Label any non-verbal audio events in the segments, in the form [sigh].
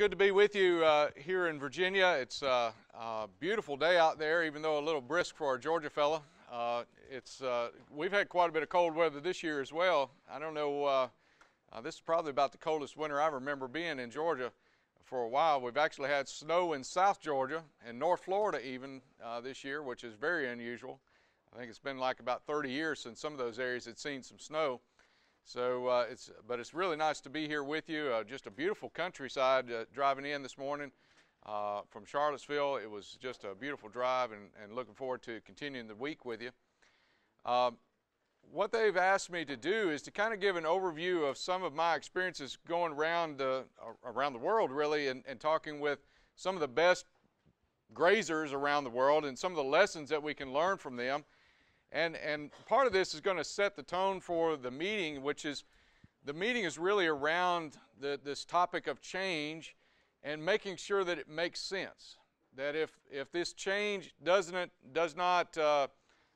good to be with you uh, here in Virginia. It's uh, a beautiful day out there, even though a little brisk for a Georgia fella. Uh, it's uh, we've had quite a bit of cold weather this year as well. I don't know. Uh, uh, this is probably about the coldest winter I remember being in Georgia for a while. We've actually had snow in South Georgia and North Florida even this year, which is very unusual. I think it's been like about 30 years since some of those areas had seen some snow. So uh, it's, but it's really nice to be here with you. Uh, just a beautiful countryside uh, driving in this morning uh, from Charlottesville. It was just a beautiful drive, and, and looking forward to continuing the week with you. Um, what they've asked me to do is to kind of give an overview of some of my experiences going around the around the world, really, and, and talking with some of the best grazers around the world and some of the lessons that we can learn from them. And, and part of this is going to set the tone for the meeting, which is the meeting is really around the, this topic of change and making sure that it makes sense. That if, if this change doesn't, does not uh,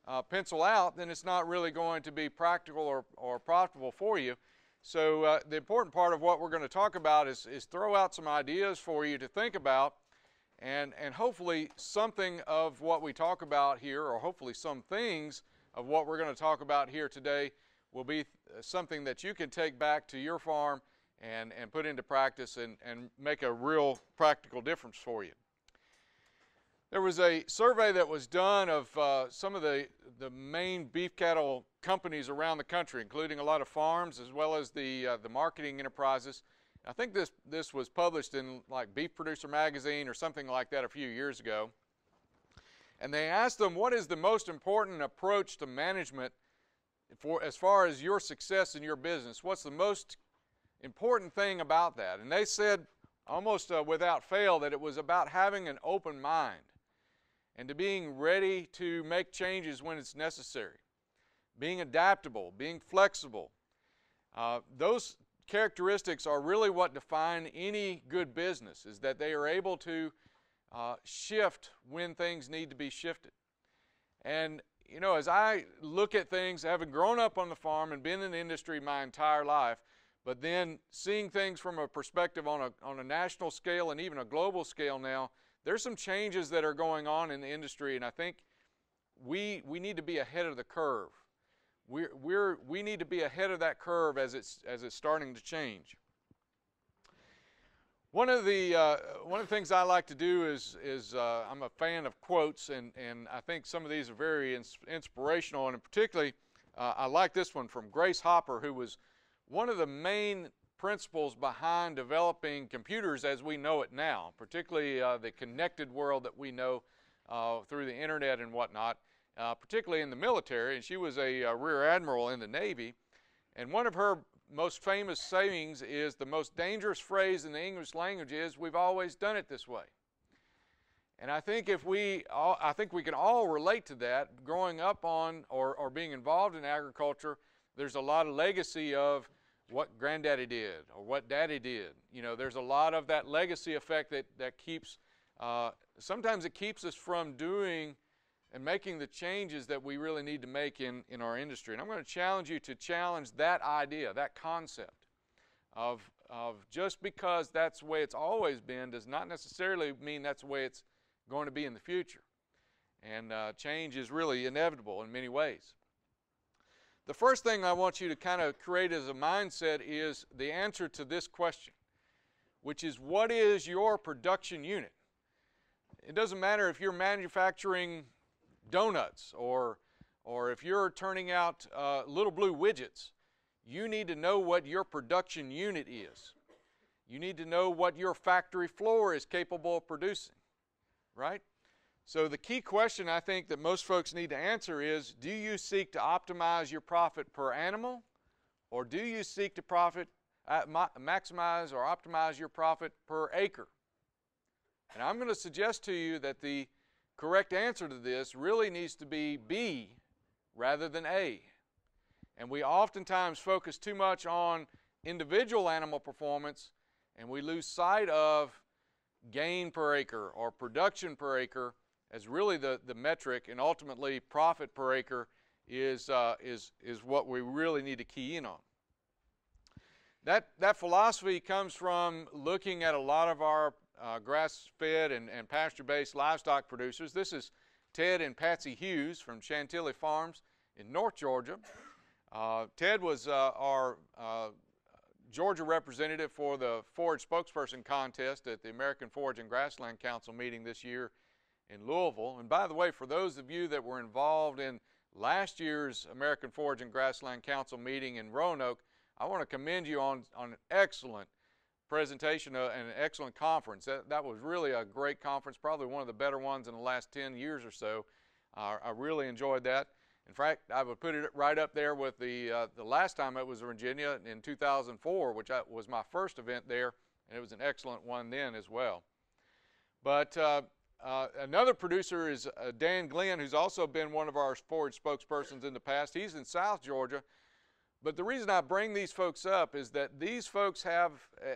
uh, pencil out, then it's not really going to be practical or, or profitable for you. So uh, the important part of what we're going to talk about is, is throw out some ideas for you to think about and, and hopefully something of what we talk about here, or hopefully some things of what we're going to talk about here today, will be something that you can take back to your farm and, and put into practice and, and make a real practical difference for you. There was a survey that was done of uh, some of the, the main beef cattle companies around the country, including a lot of farms as well as the, uh, the marketing enterprises. I think this, this was published in like Beef Producer Magazine or something like that a few years ago. And they asked them, what is the most important approach to management for, as far as your success in your business? What's the most important thing about that? And they said, almost uh, without fail, that it was about having an open mind and to being ready to make changes when it's necessary, being adaptable, being flexible. Uh, those characteristics are really what define any good business is that they are able to uh, shift when things need to be shifted and you know as i look at things having grown up on the farm and been in the industry my entire life but then seeing things from a perspective on a, on a national scale and even a global scale now there's some changes that are going on in the industry and i think we, we need to be ahead of the curve we're, we're, we need to be ahead of that curve as it's, as it's starting to change. One of the uh, one of the things I like to do is is uh, I'm a fan of quotes and and I think some of these are very ins inspirational and particularly uh, I like this one from Grace Hopper who was one of the main principles behind developing computers as we know it now, particularly uh, the connected world that we know uh, through the internet and whatnot uh, particularly in the military, and she was a, a rear admiral in the Navy. And one of her most famous sayings is the most dangerous phrase in the English language is we've always done it this way. And I think if we, all, I think we can all relate to that. Growing up on or, or being involved in agriculture, there's a lot of legacy of what granddaddy did or what daddy did. You know, there's a lot of that legacy effect that, that keeps, uh, sometimes it keeps us from doing and making the changes that we really need to make in, in our industry. And I'm going to challenge you to challenge that idea, that concept of, of just because that's the way it's always been does not necessarily mean that's the way it's going to be in the future. And uh, change is really inevitable in many ways. The first thing I want you to kind of create as a mindset is the answer to this question, which is what is your production unit? It doesn't matter if you're manufacturing donuts or, or if you're turning out uh, little blue widgets, you need to know what your production unit is. You need to know what your factory floor is capable of producing, right? So the key question I think that most folks need to answer is, do you seek to optimize your profit per animal or do you seek to profit, uh, maximize or optimize your profit per acre? And I'm going to suggest to you that the correct answer to this really needs to be B rather than A. And we oftentimes focus too much on individual animal performance and we lose sight of gain per acre or production per acre as really the, the metric and ultimately profit per acre is, uh, is, is what we really need to key in on. that, that philosophy comes from looking at a lot of our uh, grass-fed and, and pasture-based livestock producers. This is Ted and Patsy Hughes from Chantilly Farms in North Georgia. Uh, Ted was uh, our uh, Georgia representative for the forage spokesperson contest at the American Forage and Grassland Council meeting this year in Louisville. And by the way, for those of you that were involved in last year's American Forage and Grassland Council meeting in Roanoke, I want to commend you on, on an excellent presentation uh, and an excellent conference. That, that was really a great conference, probably one of the better ones in the last 10 years or so. Uh, I really enjoyed that. In fact, I would put it right up there with the, uh, the last time it was in Virginia in 2004, which I, was my first event there, and it was an excellent one then as well. But uh, uh, another producer is uh, Dan Glenn, who's also been one of our forage spokespersons in the past. He's in South Georgia. But the reason I bring these folks up is that these folks have,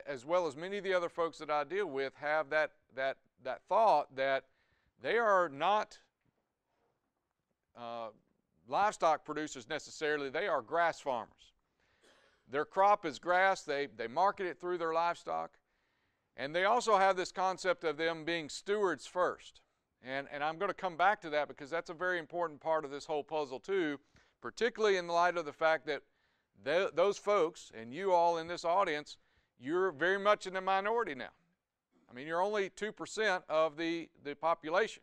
as well as many of the other folks that I deal with, have that, that, that thought that they are not uh, livestock producers necessarily, they are grass farmers. Their crop is grass, they, they market it through their livestock, and they also have this concept of them being stewards first. And, and I'm going to come back to that because that's a very important part of this whole puzzle too, particularly in light of the fact that th those folks and you all in this audience, you're very much in the minority now. I mean, you're only 2% of the, the population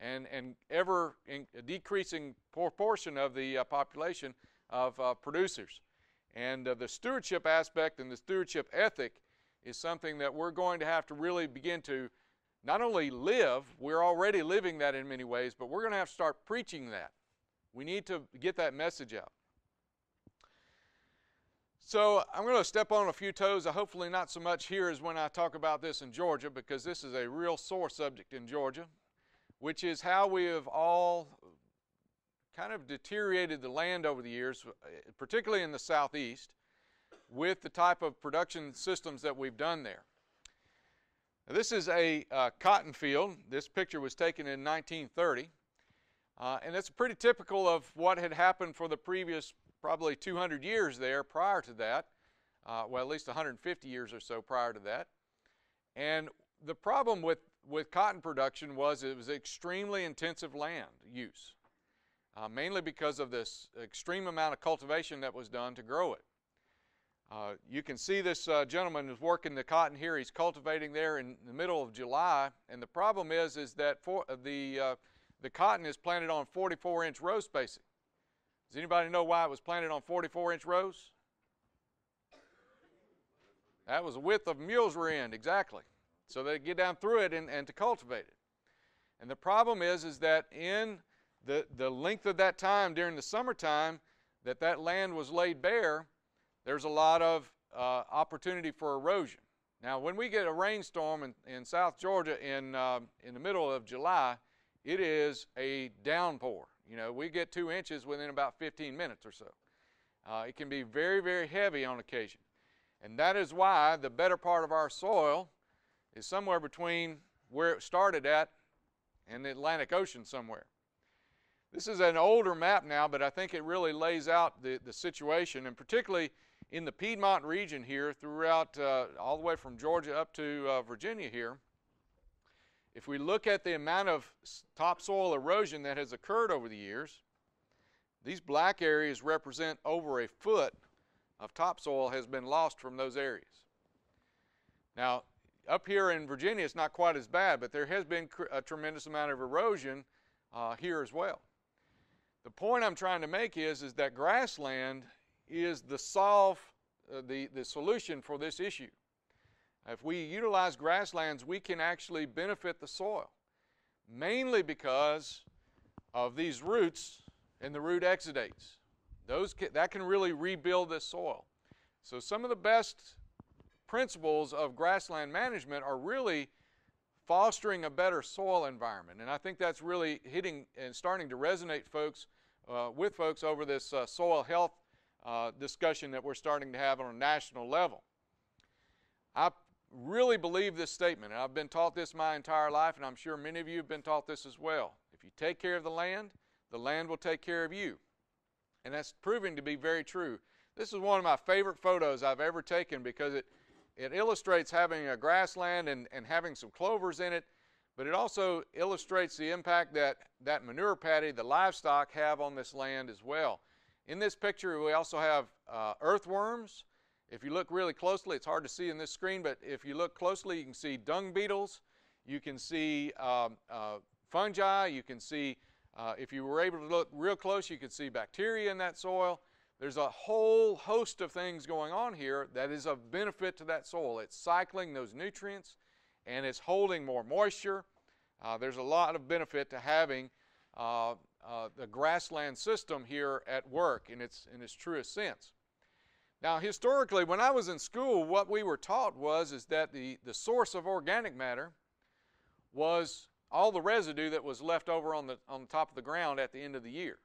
and, and ever in, decreasing proportion of the uh, population of uh, producers. And uh, the stewardship aspect and the stewardship ethic is something that we're going to have to really begin to not only live, we're already living that in many ways, but we're going to have to start preaching that. We need to get that message out. So I'm going to step on a few toes, hopefully not so much here as when I talk about this in Georgia, because this is a real sore subject in Georgia, which is how we have all kind of deteriorated the land over the years, particularly in the southeast, with the type of production systems that we've done there. Now, this is a uh, cotton field. This picture was taken in 1930. Uh, and it's pretty typical of what had happened for the previous probably 200 years there prior to that, uh, well, at least 150 years or so prior to that. And the problem with, with cotton production was it was extremely intensive land use, uh, mainly because of this extreme amount of cultivation that was done to grow it. Uh, you can see this uh, gentleman is working the cotton here. He's cultivating there in the middle of July, and the problem is is that for, the uh, the cotton is planted on 44 inch row spacing. Does anybody know why it was planted on 44 inch rows? That was the width of mules rear end, exactly. So they get down through it and, and to cultivate it. And the problem is, is that in the, the length of that time during the summertime that that land was laid bare, there's a lot of uh, opportunity for erosion. Now, when we get a rainstorm in, in South Georgia in, uh, in the middle of July, it is a downpour. You know, we get two inches within about 15 minutes or so. Uh, it can be very, very heavy on occasion. And that is why the better part of our soil is somewhere between where it started at and the Atlantic Ocean somewhere. This is an older map now, but I think it really lays out the, the situation, and particularly in the Piedmont region here, throughout uh, all the way from Georgia up to uh, Virginia here, if we look at the amount of topsoil erosion that has occurred over the years, these black areas represent over a foot of topsoil has been lost from those areas. Now, up here in Virginia, it's not quite as bad, but there has been a tremendous amount of erosion uh, here as well. The point I'm trying to make is, is that grassland is the solve, uh, the, the solution for this issue. If we utilize grasslands, we can actually benefit the soil, mainly because of these roots and the root exudates. Those can, that can really rebuild this soil. So some of the best principles of grassland management are really fostering a better soil environment. And I think that's really hitting and starting to resonate folks uh, with folks over this uh, soil health uh, discussion that we're starting to have on a national level. I really believe this statement, and I've been taught this my entire life, and I'm sure many of you have been taught this as well. If you take care of the land, the land will take care of you. And that's proving to be very true. This is one of my favorite photos I've ever taken because it, it illustrates having a grassland and, and having some clovers in it, but it also illustrates the impact that that manure paddy, the livestock, have on this land as well. In this picture, we also have uh, earthworms. If you look really closely, it's hard to see in this screen, but if you look closely, you can see dung beetles, you can see um, uh, fungi, you can see, uh, if you were able to look real close, you could see bacteria in that soil. There's a whole host of things going on here that is of benefit to that soil. It's cycling those nutrients and it's holding more moisture. Uh, there's a lot of benefit to having uh, uh, the grassland system here at work in its, in its truest sense. Now, historically, when I was in school, what we were taught was is that the, the source of organic matter was all the residue that was left over on the, on the top of the ground at the end of the year.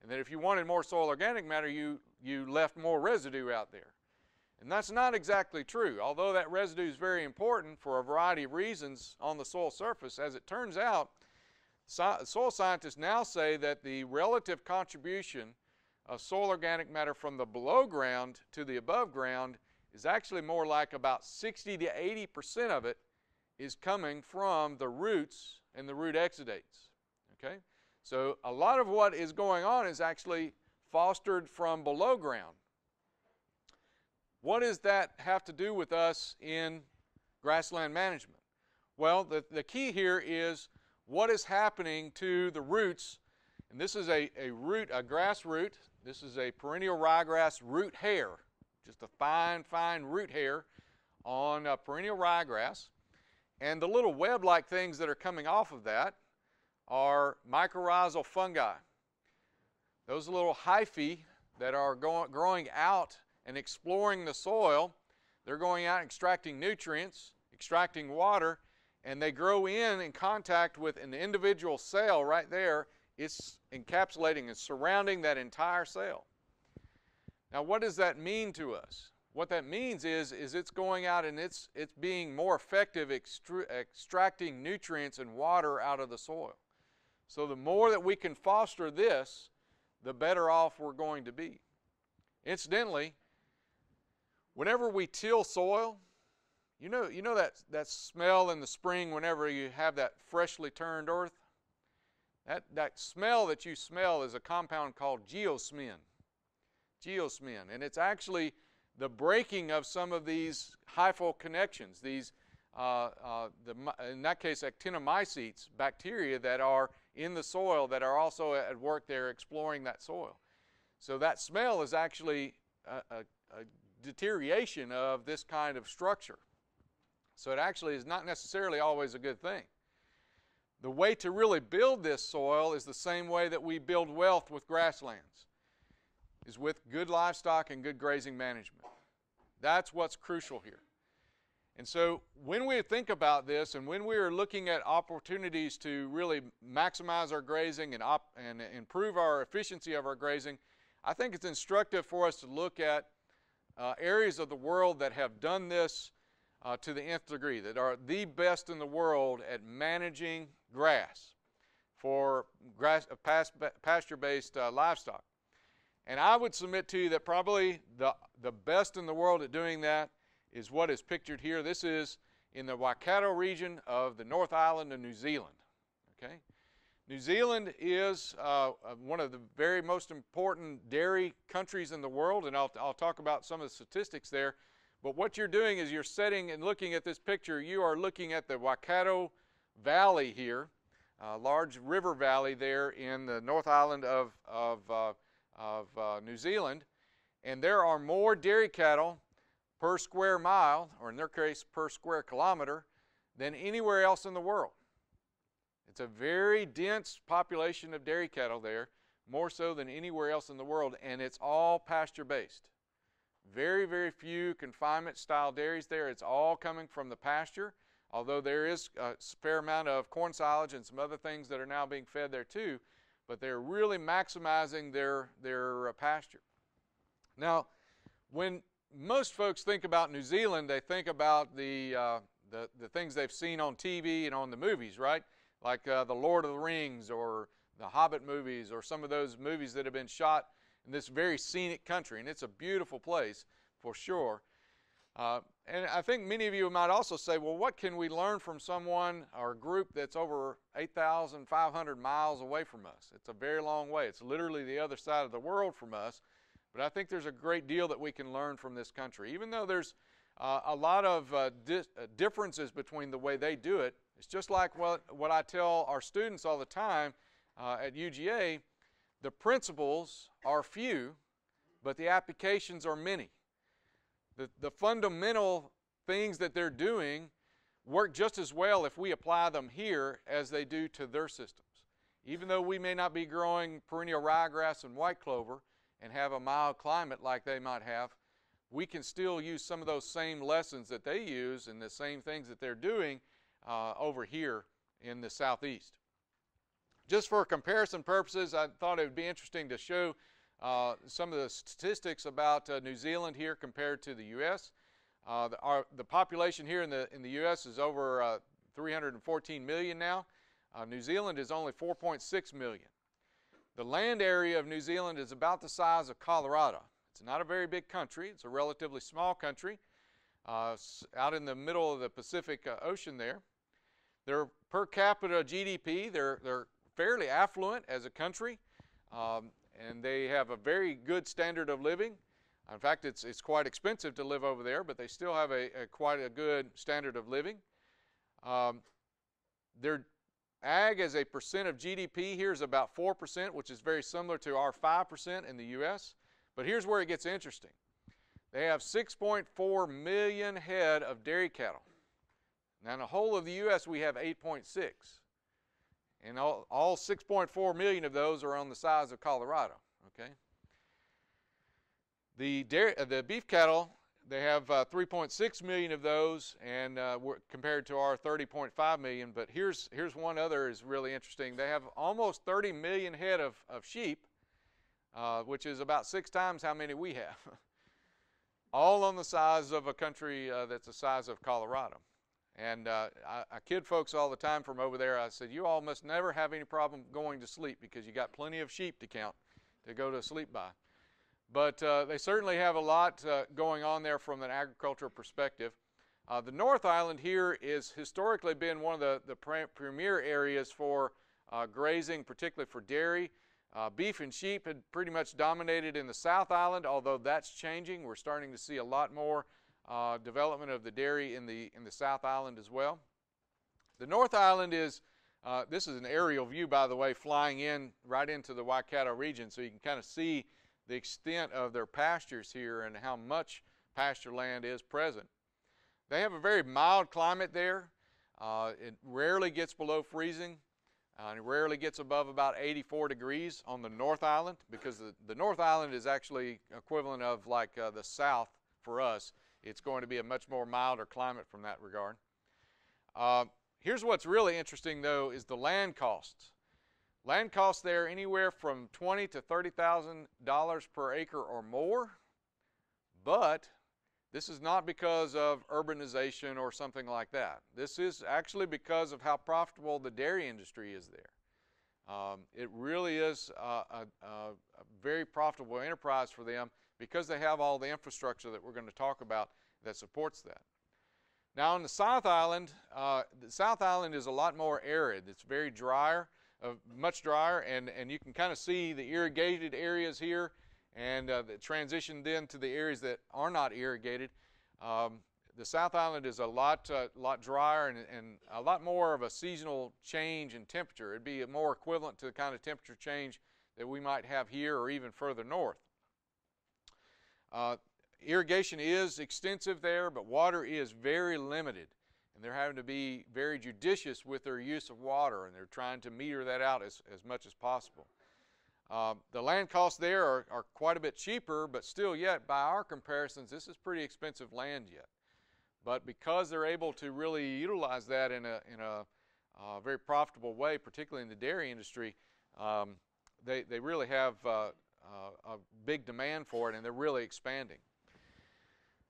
And that if you wanted more soil organic matter, you, you left more residue out there. And that's not exactly true. Although that residue is very important for a variety of reasons on the soil surface, as it turns out, soil scientists now say that the relative contribution of soil organic matter from the below ground to the above ground is actually more like about 60 to 80 percent of it is coming from the roots and the root exudates. Okay? So a lot of what is going on is actually fostered from below ground. What does that have to do with us in grassland management? Well, the, the key here is what is happening to the roots. And this is a, a root, a grass root. This is a perennial ryegrass root hair, just a fine, fine root hair on a perennial ryegrass. And the little web-like things that are coming off of that are mycorrhizal fungi. Those little hyphae that are going, growing out and exploring the soil, they're going out extracting nutrients, extracting water, and they grow in in contact with an individual cell right there. It's encapsulating and surrounding that entire cell. Now, what does that mean to us? What that means is, is it's going out and it's, it's being more effective extracting nutrients and water out of the soil. So the more that we can foster this, the better off we're going to be. Incidentally, whenever we till soil, you know, you know that, that smell in the spring whenever you have that freshly turned earth? That, that smell that you smell is a compound called geosmin. Geosmin. And it's actually the breaking of some of these hyphal connections, these, uh, uh, the, in that case, actinomycetes, bacteria that are in the soil that are also at work there exploring that soil. So that smell is actually a, a, a deterioration of this kind of structure. So it actually is not necessarily always a good thing. The way to really build this soil is the same way that we build wealth with grasslands, is with good livestock and good grazing management. That's what's crucial here. And so when we think about this and when we are looking at opportunities to really maximize our grazing and, and improve our efficiency of our grazing, I think it's instructive for us to look at uh, areas of the world that have done this uh, to the nth degree, that are the best in the world at managing grass for grass, uh, pasture-based uh, livestock. And I would submit to you that probably the, the best in the world at doing that is what is pictured here. This is in the Waikato region of the North Island of New Zealand. Okay, New Zealand is uh, one of the very most important dairy countries in the world, and I'll, I'll talk about some of the statistics there. But what you're doing is you're setting and looking at this picture, you are looking at the Waikato Valley here, a large river valley there in the North Island of, of, uh, of uh, New Zealand. And there are more dairy cattle per square mile, or in their case, per square kilometer, than anywhere else in the world. It's a very dense population of dairy cattle there, more so than anywhere else in the world, and it's all pasture based. Very, very few confinement style dairies there. It's all coming from the pasture, although there is a fair amount of corn silage and some other things that are now being fed there too, but they're really maximizing their, their uh, pasture. Now, when most folks think about New Zealand, they think about the, uh, the, the, things they've seen on TV and on the movies, right? Like uh, The Lord of the Rings or the Hobbit movies or some of those movies that have been shot in this very scenic country, and it's a beautiful place for sure. Uh, and I think many of you might also say, well, what can we learn from someone or a group that's over 8,500 miles away from us? It's a very long way. It's literally the other side of the world from us. But I think there's a great deal that we can learn from this country. Even though there's uh, a lot of uh, di uh, differences between the way they do it, it's just like what, what I tell our students all the time uh, at UGA the principles are few, but the applications are many. The, the fundamental things that they're doing work just as well if we apply them here as they do to their systems. Even though we may not be growing perennial ryegrass and white clover and have a mild climate like they might have, we can still use some of those same lessons that they use and the same things that they're doing uh, over here in the southeast. Just for comparison purposes, I thought it would be interesting to show uh, some of the statistics about uh, New Zealand here compared to the U.S. Uh, the, our, the, population here in the, in the U.S. is over uh, 314 million now. Uh, New Zealand is only 4.6 million. The land area of New Zealand is about the size of Colorado. It's not a very big country. It's a relatively small country out in the middle of the Pacific Ocean there. Their per capita GDP, they're, they're fairly affluent as a country. Um, and they have a very good standard of living. In fact, it's, it's quite expensive to live over there, but they still have a, a quite a good standard of living. Um, their ag as a percent of GDP here is about 4%, which is very similar to our 5% in the U.S. But here's where it gets interesting. They have 6.4 million head of dairy cattle. Now, in the whole of the U.S., we have 8.6. And all, all 6.4 million of those are on the size of Colorado, okay? The, dairy, uh, the beef cattle, they have uh, 3.6 million of those and uh, compared to our 30.5 million. But here's, here's one other is really interesting. They have almost 30 million head of, of sheep, uh, which is about six times how many we have. [laughs] all on the size of a country uh, that's the size of Colorado. And uh, I, I, kid folks all the time from over there. I said, You all must never have any problem going to sleep because you got plenty of sheep to count to go to sleep by. But uh, they certainly have a lot uh, going on there from an agricultural perspective. Uh, the North Island here is historically been one of the, the premier areas for uh, grazing, particularly for dairy. Uh, beef and sheep had pretty much dominated in the South Island, although that's changing. We're starting to see a lot more uh, development of the dairy in the, in the South Island as well. The North Island is, uh, this is an aerial view, by the way, flying in right into the Waikato region, so you can kind of see the extent of their pastures here and how much pasture land is present. They have a very mild climate there. Uh, it rarely gets below freezing. Uh, and it rarely gets above about 84 degrees on the North Island because the, the North Island is actually equivalent of like uh, the South for us it's going to be a much more milder climate from that regard. Uh, here's what's really interesting though is the land costs. Land costs there anywhere from twenty to thirty thousand dollars per acre or more, but this is not because of urbanization or something like that. This is actually because of how profitable the dairy industry is there. Um, it really is a, a, very profitable enterprise for them because they have all the infrastructure that we're going to talk about that supports that. Now on the South Island, uh, the South Island is a lot more arid. It's very drier, uh, much drier, and, and you can kind of see the irrigated areas here and uh, the transition then to the areas that are not irrigated. Um, the South Island is a lot, uh, lot drier and, and a lot more of a seasonal change in temperature. It'd be more equivalent to the kind of temperature change that we might have here or even further north. Uh, irrigation is extensive there, but water is very limited. And they're having to be very judicious with their use of water, and they're trying to meter that out as, as much as possible. Uh, the land costs there are, are, quite a bit cheaper, but still yet, by our comparisons, this is pretty expensive land yet. But because they're able to really utilize that in a, in a uh, very profitable way, particularly in the dairy industry, um, they, they really have uh, a big demand for it and they're really expanding.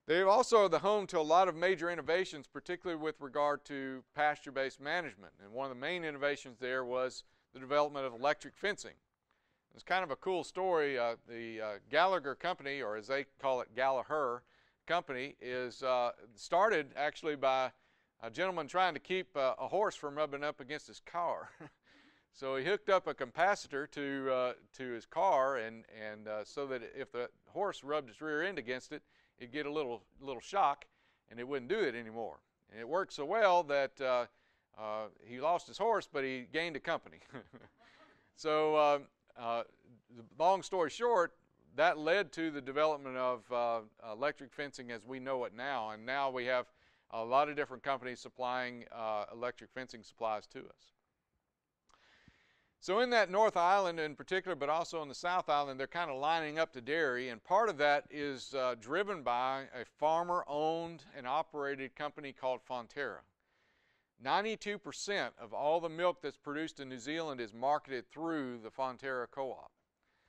They're also the home to a lot of major innovations, particularly with regard to pasture-based management. And one of the main innovations there was the development of electric fencing. It's kind of a cool story. Uh, the uh, Gallagher Company, or as they call it, Gallagher Company, is uh, started actually by a gentleman trying to keep uh, a horse from rubbing up against his car. [laughs] so he hooked up a capacitor to uh, to his car, and and uh, so that if the horse rubbed its rear end against it, it'd get a little little shock, and it wouldn't do it anymore. And it worked so well that he lost his horse, but he gained a company. [laughs] so um, uh, long story short, that led to the development of uh, electric fencing as we know it now. And now we have a lot of different companies supplying uh, electric fencing supplies to us. So in that North Island in particular, but also in the South Island, they're kind of lining up to dairy, and part of that is uh, driven by a farmer-owned and operated company called Fonterra. 92% of all the milk that's produced in New Zealand is marketed through the Fonterra Co-op.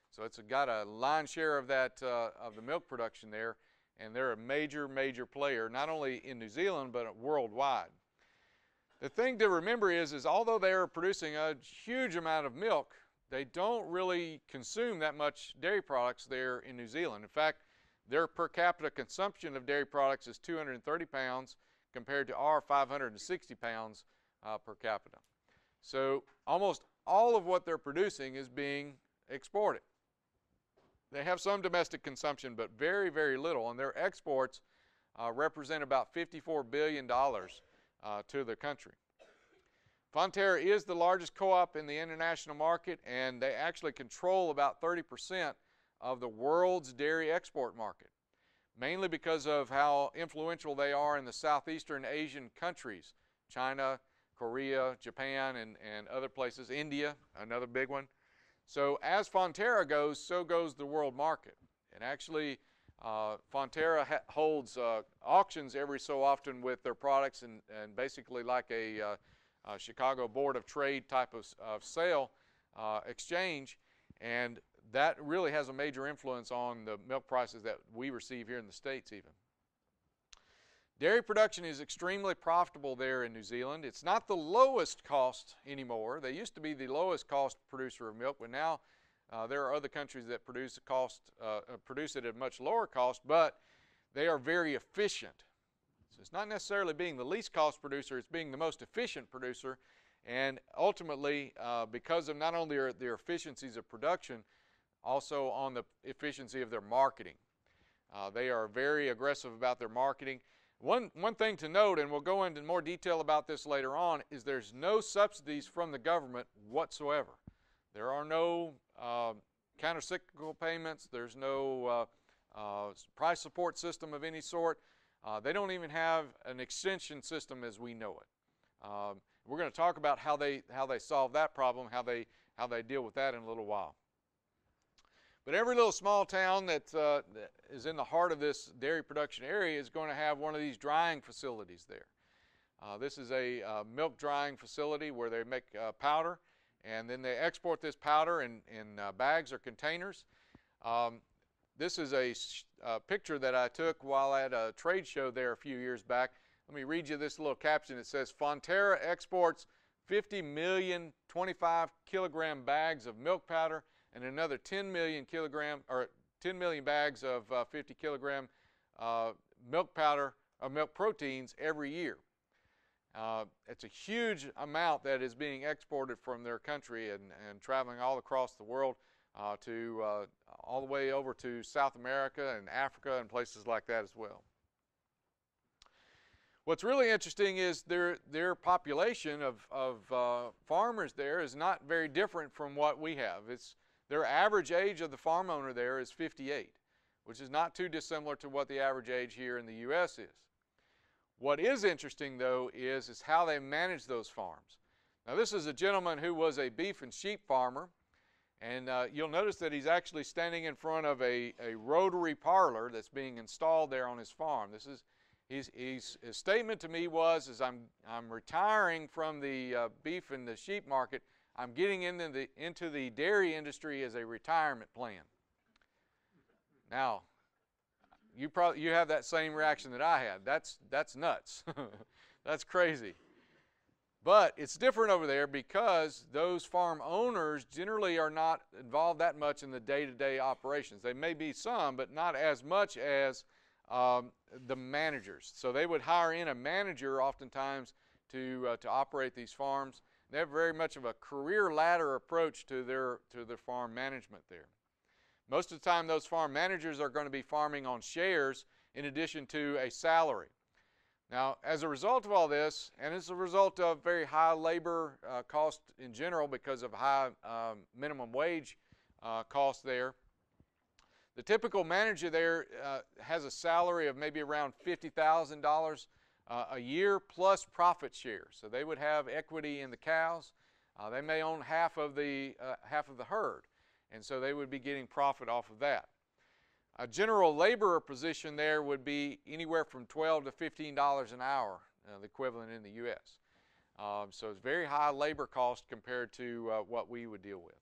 So it's got a line share of that uh, of the milk production there, and they're a major, major player not only in New Zealand but worldwide. The thing to remember is, is although they are producing a huge amount of milk, they don't really consume that much dairy products there in New Zealand. In fact, their per capita consumption of dairy products is 230 pounds compared to our 560 pounds uh, per capita. So almost all of what they're producing is being exported. They have some domestic consumption, but very, very little, and their exports uh, represent about $54 billion uh, to the country. Fonterra is the largest co-op in the international market, and they actually control about 30% of the world's dairy export market mainly because of how influential they are in the southeastern Asian countries China, Korea, Japan, and, and other places, India, another big one. So as Fonterra goes, so goes the world market. And actually, uh, Fonterra holds uh, auctions every so often with their products and, and basically like a, uh, a Chicago Board of Trade type of, of sale uh, exchange. And that really has a major influence on the milk prices that we receive here in the States even. Dairy production is extremely profitable there in New Zealand. It's not the lowest cost anymore. They used to be the lowest cost producer of milk, but now uh, there are other countries that produce, cost, uh, uh, produce it at a much lower cost, but they are very efficient. So it's not necessarily being the least cost producer, it's being the most efficient producer. And ultimately, uh, because of not only their, their efficiencies of production, also on the efficiency of their marketing. Uh, they are very aggressive about their marketing. One, one thing to note, and we'll go into more detail about this later on, is there's no subsidies from the government whatsoever. There are no uh, countercyclical payments. There's no uh, uh, price support system of any sort. Uh, they don't even have an extension system as we know it. Um, we're going to talk about how they, how they solve that problem, how they, how they deal with that in a little while. But every little small town that, uh, that is in the heart of this dairy production area is going to have one of these drying facilities there. Uh, this is a uh, milk drying facility where they make uh, powder and then they export this powder in, in uh, bags or containers. Um, this is a uh, picture that I took while at a trade show there a few years back. Let me read you this little caption. It says, Fonterra exports 50 million 25 kilogram bags of milk powder and another 10 million kilogram or 10 million bags of uh, 50 kilogram uh, milk powder or milk proteins every year. Uh, it's a huge amount that is being exported from their country and, and traveling all across the world uh, to uh, all the way over to South America and Africa and places like that as well. What's really interesting is their, their population of, of uh, farmers there is not very different from what we have. It's their average age of the farm owner there is 58, which is not too dissimilar to what the average age here in the U.S. is. What is interesting, though, is, is how they manage those farms. Now, this is a gentleman who was a beef and sheep farmer, and uh, you'll notice that he's actually standing in front of a, a rotary parlor that's being installed there on his farm. This is he's, he's, his statement to me was, is I'm, I'm retiring from the uh, beef and the sheep market I'm getting into the, into the dairy industry as a retirement plan. Now, you probably you have that same reaction that I had. That's that's nuts. [laughs] that's crazy. But it's different over there because those farm owners generally are not involved that much in the day to day operations. They may be some, but not as much as um, the managers. So they would hire in a manager oftentimes to, uh, to operate these farms. They have very much of a career ladder approach to their, to their farm management there. Most of the time, those farm managers are going to be farming on shares in addition to a salary. Now, as a result of all this, and as a result of very high labor uh, cost in general because of high um, minimum wage uh, cost there, the typical manager there uh, has a salary of maybe around $50,000 uh, a year plus profit share. So they would have equity in the cows. Uh, they may own half of the uh, half of the herd, and so they would be getting profit off of that. A general laborer position there would be anywhere from 12 to 15 dollars an hour, uh, the equivalent in the U.S. Um, so it's very high labor cost compared to uh, what we would deal with.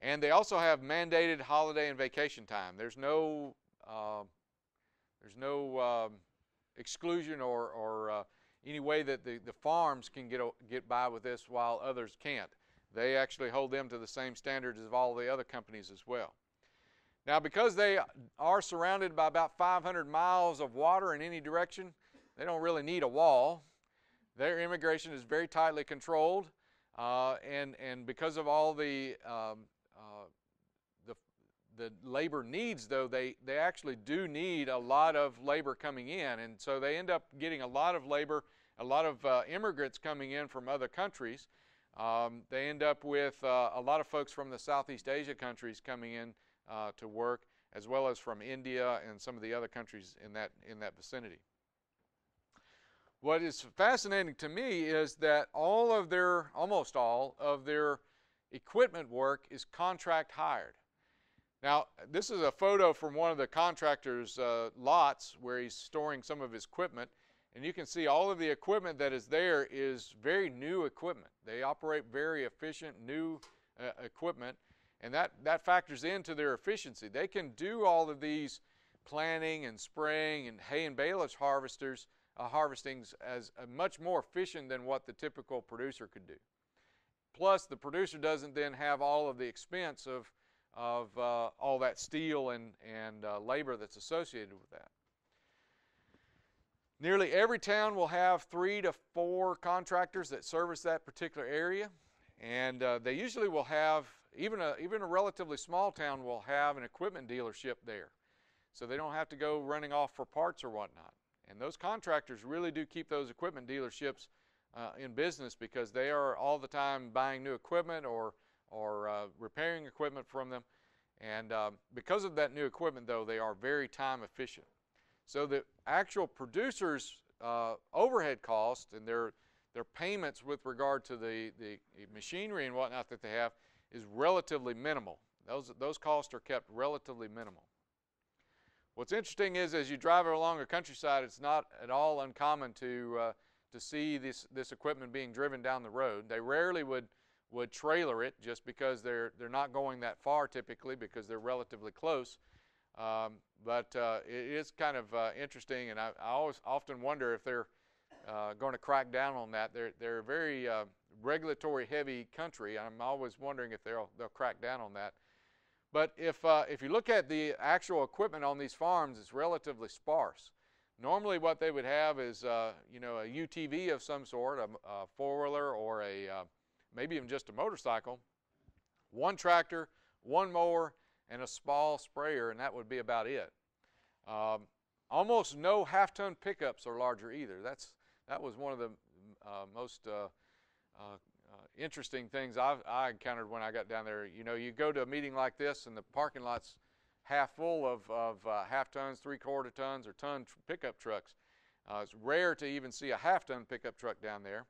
And they also have mandated holiday and vacation time. There's no, uh, there's no um, exclusion or, or uh, any way that the, the farms can get, get by with this while others can't. They actually hold them to the same standards as all the other companies as well. Now, because they are surrounded by about 500 miles of water in any direction, they don't really need a wall. Their immigration is very tightly controlled, uh, and, and because of all the um, the labor needs, though, they, they actually do need a lot of labor coming in. And so they end up getting a lot of labor, a lot of uh, immigrants coming in from other countries. Um, they end up with uh, a lot of folks from the Southeast Asia countries coming in uh, to work, as well as from India and some of the other countries in that, in that vicinity. What is fascinating to me is that all of their, almost all of their equipment work is contract hired. Now, this is a photo from one of the contractor's uh, lots where he's storing some of his equipment. And you can see all of the equipment that is there is very new equipment. They operate very efficient, new uh, equipment, and that, that factors into their efficiency. They can do all of these planting and spraying and hay and baleage harvesters, uh, harvestings as uh, much more efficient than what the typical producer could do. Plus, the producer doesn't then have all of the expense of of uh, all that steel and, and uh, labor that's associated with that. Nearly every town will have three to four contractors that service that particular area, and uh, they usually will have, even a, even a relatively small town will have an equipment dealership there. So they don't have to go running off for parts or whatnot. And those contractors really do keep those equipment dealerships uh, in business because they are all the time buying new equipment or or uh, repairing equipment from them. And um, because of that new equipment, though, they are very time efficient. So the actual producer's uh, overhead cost and their their payments with regard to the, the machinery and whatnot that they have is relatively minimal. Those, those costs are kept relatively minimal. What's interesting is as you drive along the countryside, it's not at all uncommon to, uh, to see this, this equipment being driven down the road. They rarely would would trailer it just because they're, they're not going that far typically because they're relatively close. Um, but uh, it is kind of uh, interesting, and I, I, always often wonder if they're uh, going to crack down on that. They're, they're a very uh, regulatory heavy country. I'm always wondering if they'll, they'll crack down on that. But if, uh, if you look at the actual equipment on these farms, it's relatively sparse. Normally what they would have is, uh, you know, a UTV of some sort, a, a four-wheeler or a maybe even just a motorcycle, one tractor, one mower, and a small sprayer, and that would be about it. Um, almost no half-ton pickups are larger either. That's that was one of the uh, most uh, uh, uh, interesting things I've, I encountered when I got down there. You know, you go to a meeting like this, and the parking lot's half full of, of uh, half tons, three quarter tons, or ton pickup trucks. Uh, it's rare to even see a half ton pickup truck down there.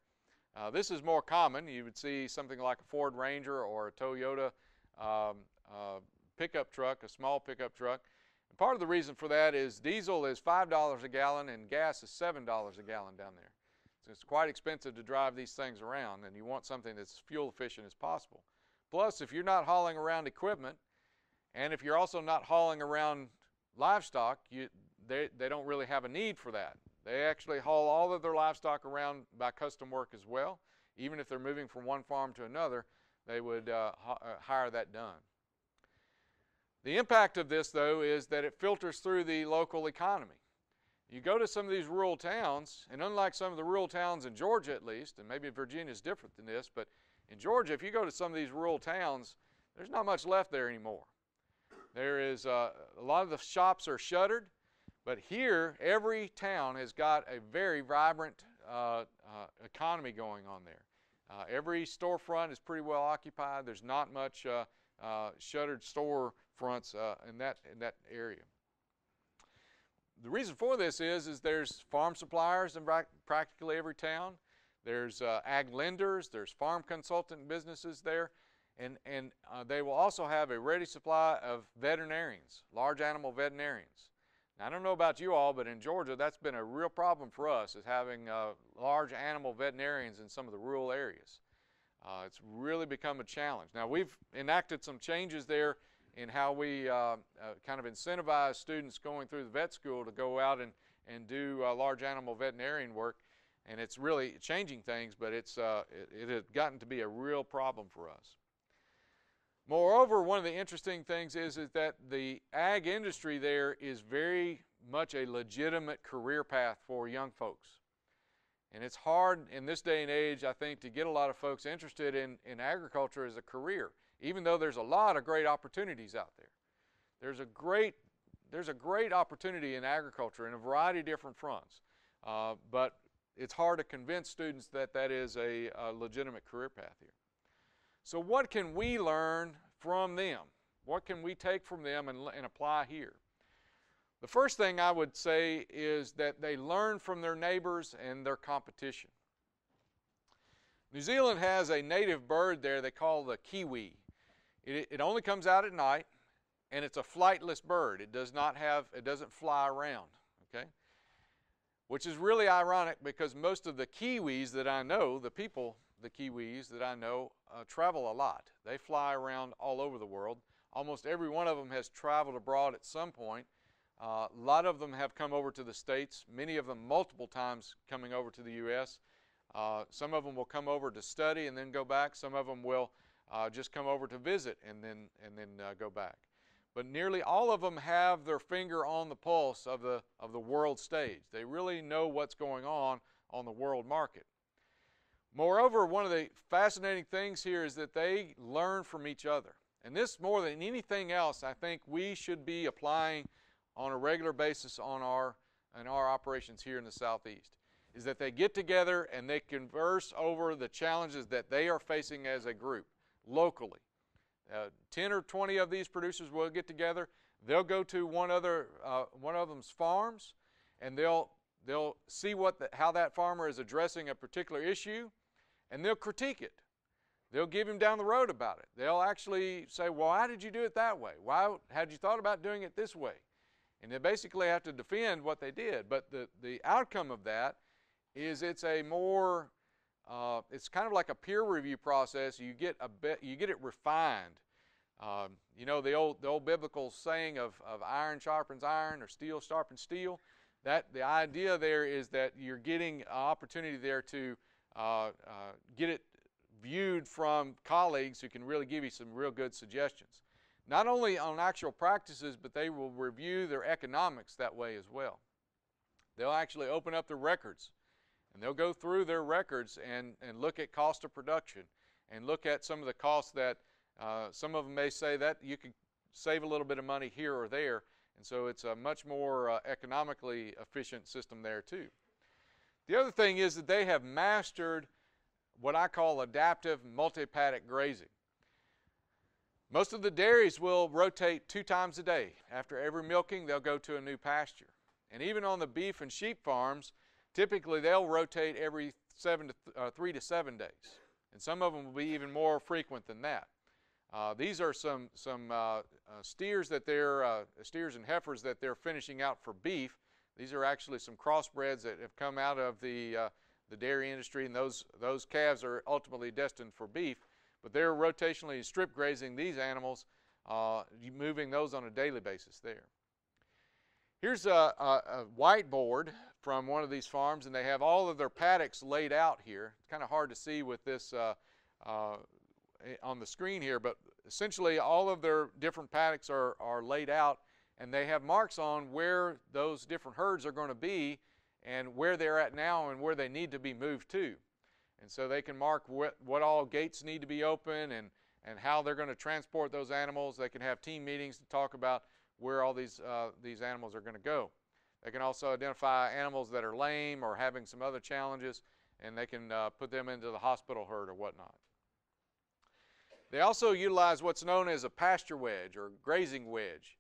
This is more common. You would see something like a Ford Ranger or a Toyota um, pickup truck, a small pickup truck. And part of the reason for that is diesel is $5 a gallon and gas is $7 a gallon down there. So it's quite expensive to drive these things around and you want something that's fuel efficient as possible. Plus, if you're not hauling around equipment and if you're also not hauling around livestock, you, they, they don't really have a need for that. They actually haul all of their livestock around by custom work as well. Even if they're moving from one farm to another, they would uh, uh, hire that done. The impact of this, though, is that it filters through the local economy. You go to some of these rural towns, and unlike some of the rural towns in Georgia at least, and maybe Virginia is different than this, but in Georgia, if you go to some of these rural towns, there's not much left there anymore. There is uh, a lot of the shops are shuttered, but here every town has got a very vibrant uh, uh, economy going on there. Uh, every storefront is pretty well occupied. There's not much uh, uh, shuttered store fronts in that in that area the reason for this is, is there's farm suppliers in practically every town. There's uh, ag lenders, there's farm consultant businesses there, and, and uh, they will also have a ready supply of veterinarians, large animal veterinarians. Now, I don't know about you all, but in Georgia, that's been a real problem for us, is having uh, large animal veterinarians in some of the rural areas. Uh, it's really become a challenge. Now, we've enacted some changes there in how we uh, uh, kind of incentivize students going through the vet school to go out and, and do uh, large animal veterinarian work. And it's really changing things, but it's, uh, it, it has gotten to be a real problem for us. Moreover, one of the interesting things is, is that the ag industry there is very much a legitimate career path for young folks. And it's hard in this day and age, I think, to get a lot of folks interested in, in agriculture as a career even though there's a lot of great opportunities out there. There's a great, there's a great opportunity in agriculture in a variety of different fronts. Uh, but it's hard to convince students that that is a, a legitimate career path here. So what can we learn from them? What can we take from them and, and apply here? The first thing I would say is that they learn from their neighbors and their competition. New Zealand has a native bird there they call the kiwi. It, it only comes out at night, and it's a flightless bird. It does not have, it doesn't fly around, okay? Which is really ironic because most of the Kiwis that I know, the people, the Kiwis that I know, uh, travel a lot. They fly around all over the world. Almost every one of them has traveled abroad at some point. Uh, a lot of them have come over to the States, many of them multiple times coming over to the U.S. Uh, some of them will come over to study and then go back. Some of them will uh, just come over to visit and then, and then uh, go back. But nearly all of them have their finger on the pulse of the, of the world stage. They really know what's going on on the world market. Moreover, one of the fascinating things here is that they learn from each other. And this, more than anything else, I think we should be applying on a regular basis on our, in our operations here in the Southeast, is that they get together and they converse over the challenges that they are facing as a group locally. Uh, 10 or 20 of these producers will get together. They'll go to one other uh, one of them's farms, and they'll they'll see what the, how that farmer is addressing a particular issue, and they'll critique it. They'll give him down the road about it. They'll actually say, "Well, why did you do it that way? Why had you thought about doing it this way?" And they basically have to defend what they did. But the the outcome of that is it's a more uh, it's kind of like a peer review process. You get a bit, you get it refined. Um, you know the old the old biblical saying of, of iron sharpens iron or steel sharpens steel. That the idea there is that you're getting an opportunity there to uh, uh, get it viewed from colleagues who can really give you some real good suggestions. Not only on actual practices, but they will review their economics that way as well. They'll actually open up their records and they'll go through their records and, and look at cost of production and look at some of the costs that uh, some of them may say that you could save a little bit of money here or there. And so it's a much more uh, economically efficient system there too. The other thing is that they have mastered what I call adaptive multi-paddock grazing. Most of the dairies will rotate two times a day. After every milking, they'll go to a new pasture. And even on the beef and sheep farms, Typically, they'll rotate every seven to th uh, three to seven days, and some of them will be even more frequent than that. Uh, these are some some uh, uh steers that they're uh, steers and heifers that they're finishing out for beef. These are actually some crossbreds that have come out of the uh, the dairy industry, and those those calves are ultimately destined for beef. But they're rotationally strip grazing these animals, moving those on a daily basis there. Here's a, a, a, whiteboard from one of these farms, and they have all of their paddocks laid out here. It's kind of hard to see with this uh, uh, on the screen here, but essentially all of their different paddocks are, are laid out, and they have marks on where those different herds are going to be and where they're at now and where they need to be moved to. And so they can mark what, what all gates need to be open and, and how they're going to transport those animals. They can have team meetings to talk about where all these, uh, these animals are going to go. They can also identify animals that are lame or having some other challenges, and they can uh, put them into the hospital herd or whatnot. They also utilize what's known as a pasture wedge or grazing wedge.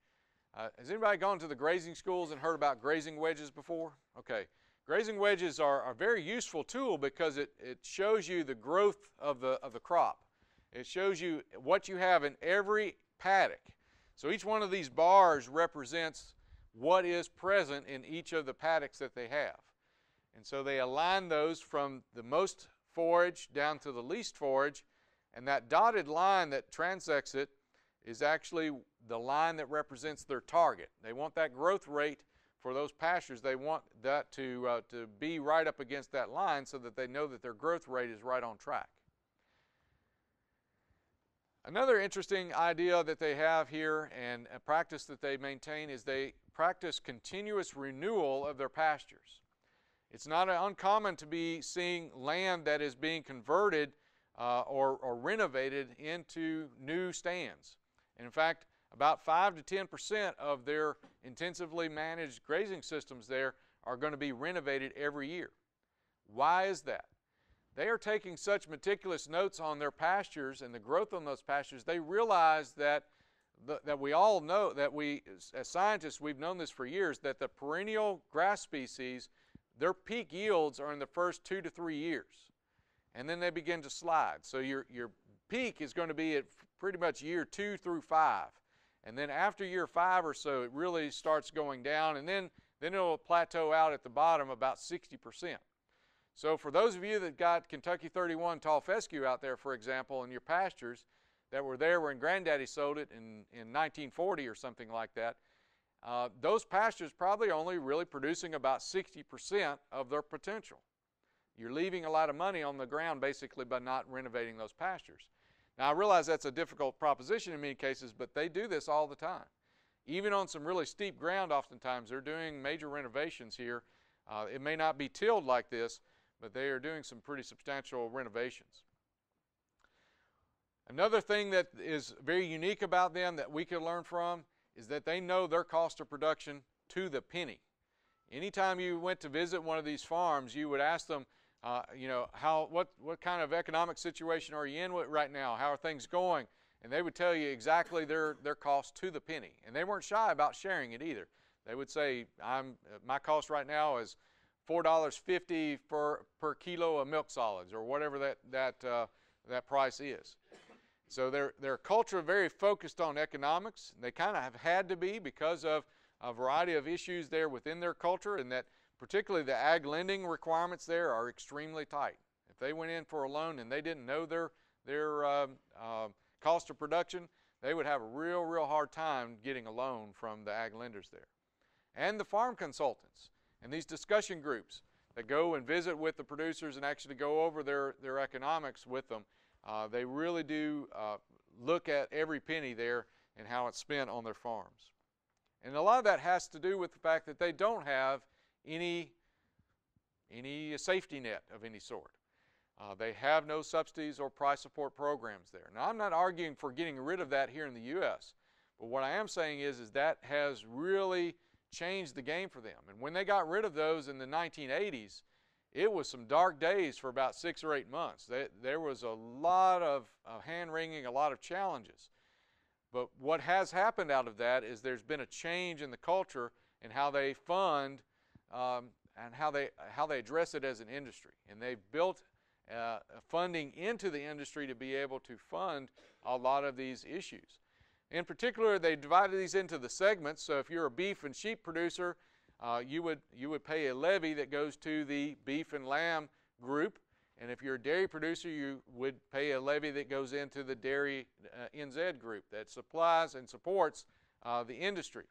Uh, has anybody gone to the grazing schools and heard about grazing wedges before? Okay. Grazing wedges are a very useful tool because it, it shows you the growth of the, of the crop. It shows you what you have in every paddock. So each one of these bars represents what is present in each of the paddocks that they have. And so they align those from the most forage down to the least forage, and that dotted line that transects it is actually the line that represents their target. They want that growth rate for those pastures. They want that to, uh, to be right up against that line so that they know that their growth rate is right on track. Another interesting idea that they have here and a practice that they maintain is they practice continuous renewal of their pastures. It's not uncommon to be seeing land that is being converted uh, or, or renovated into new stands. And in fact, about 5 to 10 percent of their intensively managed grazing systems there are going to be renovated every year. Why is that? They are taking such meticulous notes on their pastures and the growth on those pastures, they realize that, the, that we all know, that we, as scientists, we've known this for years, that the perennial grass species, their peak yields are in the first two to three years. And then they begin to slide. So your, your peak is going to be at pretty much year two through five. And then after year five or so, it really starts going down, and then, then it'll plateau out at the bottom about 60%. So for those of you that got Kentucky 31 tall fescue out there, for example, in your pastures that were there when Granddaddy sold it in, in 1940 or something like that, uh, those pastures probably only really producing about 60% of their potential. You're leaving a lot of money on the ground basically by not renovating those pastures. Now I realize that's a difficult proposition in many cases, but they do this all the time. Even on some really steep ground oftentimes, they're doing major renovations here. Uh, it may not be tilled like this, but they are doing some pretty substantial renovations. Another thing that is very unique about them that we can learn from is that they know their cost of production to the penny. Anytime you went to visit one of these farms, you would ask them, uh, you know, how, what, what kind of economic situation are you in right now? How are things going? And they would tell you exactly their, their cost to the penny. And they weren't shy about sharing it either. They would say, I'm, my cost right now is $4.50 per, per kilo of milk solids or whatever that, that, uh, that price is. So their, their culture very focused on economics. They kind of have had to be because of a variety of issues there within their culture and that particularly the ag lending requirements there are extremely tight. If they went in for a loan and they didn't know their, their uh, uh, cost of production, they would have a real, real hard time getting a loan from the ag lenders there. And the farm consultants. And these discussion groups that go and visit with the producers and actually go over their, their economics with them, uh, they really do uh, look at every penny there and how it's spent on their farms. And a lot of that has to do with the fact that they don't have any, any safety net of any sort. Uh, they have no subsidies or price support programs there. Now, I'm not arguing for getting rid of that here in the U.S., but what I am saying is, is that has really changed the game for them. And when they got rid of those in the 1980s, it was some dark days for about six or eight months. They, there was a lot of, of hand wringing, a lot of challenges. But what has happened out of that is there's been a change in the culture and how they fund um, and how they, how they address it as an industry. And they've built uh, funding into the industry to be able to fund a lot of these issues. In particular, they divided these into the segments. So if you're a beef and sheep producer, uh, you, would, you would pay a levy that goes to the beef and lamb group. And if you're a dairy producer, you would pay a levy that goes into the dairy uh, NZ group that supplies and supports uh, the industry.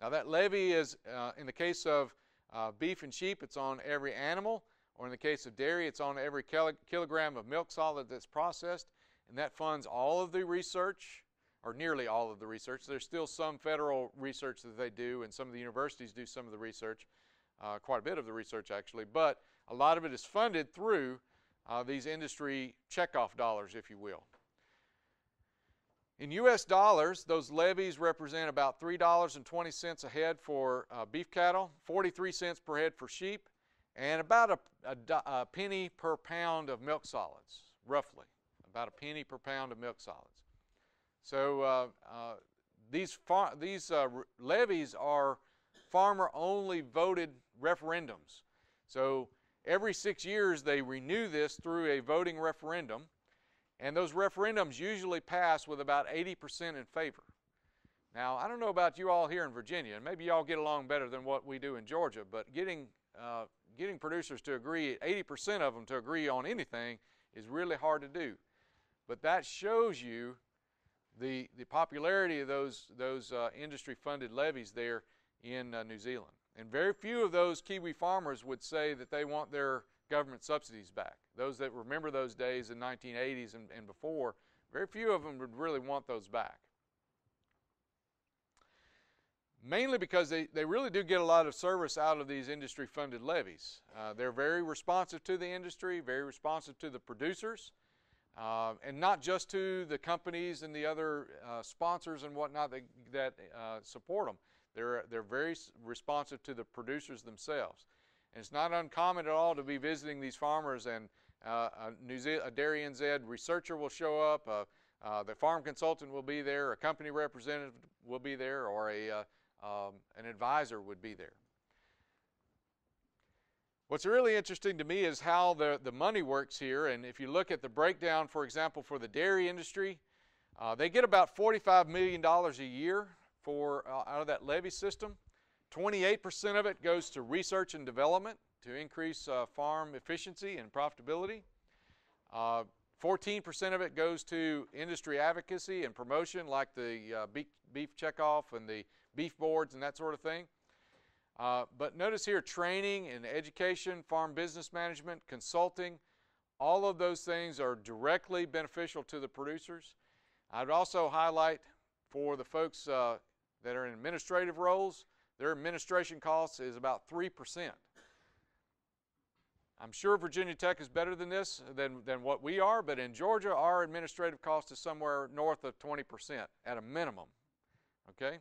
Now that levy is, uh, in the case of uh, beef and sheep, it's on every animal, or in the case of dairy, it's on every kilogram of milk solid that's processed, and that funds all of the research, or nearly all of the research. There's still some federal research that they do, and some of the universities do some of the research, uh, quite a bit of the research actually, but a lot of it is funded through uh, these industry checkoff dollars, if you will. In U.S. dollars, those levies represent about $3.20 a head for uh, beef cattle, 43 cents per head for sheep, and about a, a, a, penny per pound of milk solids, roughly. About a penny per pound of milk solids. So uh, uh, these, these uh, levies are farmer-only voted referendums. So every six years they renew this through a voting referendum and those referendums usually pass with about 80% in favor. Now, I don't know about you all here in Virginia, and maybe y'all get along better than what we do in Georgia, but getting, uh, getting producers to agree, 80% of them to agree on anything is really hard to do. But that shows you the, the popularity of those, those uh, industry-funded levies there in uh, New Zealand. And very few of those Kiwi farmers would say that they want their government subsidies back. Those that remember those days in 1980s and, and before, very few of them would really want those back. Mainly because they, they really do get a lot of service out of these industry-funded levies. Uh, they're very responsive to the industry, very responsive to the producers, uh, and not just to the companies and the other uh, sponsors and whatnot that, that uh, support them. They're, they're very responsive to the producers themselves. And it's not uncommon at all to be visiting these farmers and uh, a, New Zealand, a Dairy researcher will show up, uh, the farm consultant will be there, a company representative will be there, or a, uh, um, an advisor would be there. What's really interesting to me is how the, the money works here. And if you look at the breakdown, for example, for the dairy industry, uh, they get about $45 million a year for, uh, out of that levy system. 28% of it goes to research and development to increase uh, farm efficiency and profitability. 14% uh, of it goes to industry advocacy and promotion like the uh, beef, beef checkoff and the beef boards and that sort of thing. Uh, but notice here training and education, farm business management, consulting, all of those things are directly beneficial to the producers. I'd also highlight for the folks uh, that are in administrative roles, their administration cost is about 3%. I'm sure Virginia Tech is better than this, than, than what we are, but in Georgia, our administrative cost is somewhere north of 20% at a minimum. Okay?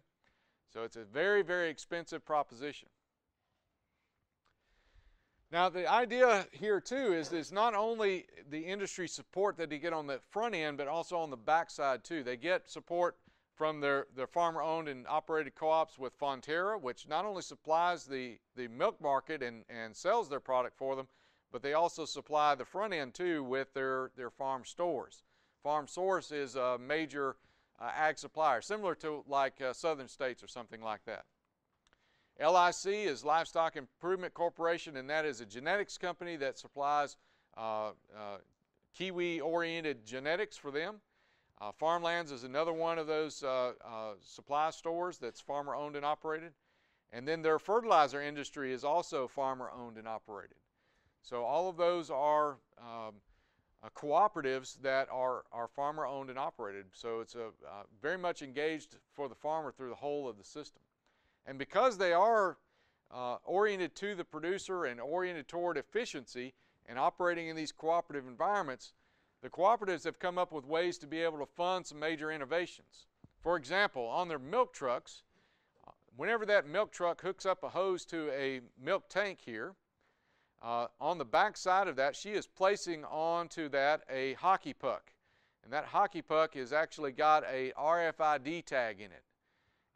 So it's a very, very expensive proposition. Now, the idea here, too, is it's not only the industry support that they get on the front end, but also on the back side, too. They get support from their, their farmer-owned and operated co-ops with Fonterra, which not only supplies the, the milk market and, and sells their product for them, but they also supply the front end too with their, their farm stores. Farm Source is a major uh, ag supplier, similar to like uh, Southern States or something like that. LIC is Livestock Improvement Corporation, and that is a genetics company that supplies uh, uh Kiwi-oriented genetics for them. Uh, Farmlands is another one of those uh, supply stores that's farmer owned and operated. And then their fertilizer industry is also farmer owned and operated. So all of those are um, uh, cooperatives that are, are farmer owned and operated. So it's a, uh, very much engaged for the farmer through the whole of the system. And because they are uh, oriented to the producer and oriented toward efficiency and operating in these cooperative environments, the cooperatives have come up with ways to be able to fund some major innovations. For example, on their milk trucks, whenever that milk truck hooks up a hose to a milk tank here, uh, on the back side of that, she is placing onto that a hockey puck. And that hockey puck has actually got a RFID tag in it.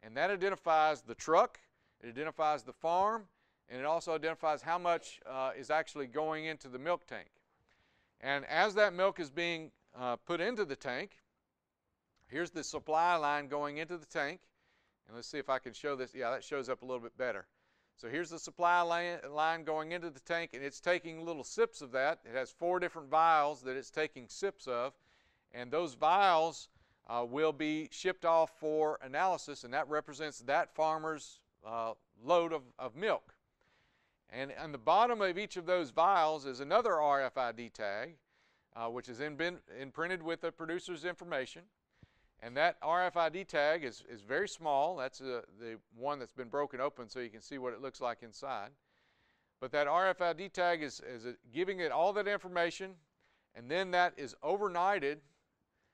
And that identifies the truck, it identifies the farm, and it also identifies how much uh, is actually going into the milk tank. And as that milk is being uh, put into the tank, here's the supply line going into the tank. And let's see if I can show this. Yeah, that shows up a little bit better. So here's the supply line going into the tank, and it's taking little sips of that. It has four different vials that it's taking sips of, and those vials uh, will be shipped off for analysis, and that represents that farmer's uh, load of, of milk. And on the bottom of each of those vials is another RFID tag, uh, which is imprinted with the producer's information. And that RFID tag is, is very small. That's uh, the one that's been broken open so you can see what it looks like inside. But that RFID tag is, is giving it all that information, and then that is overnighted.